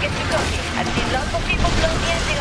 Get you going. I've seen lots of people blow the engine.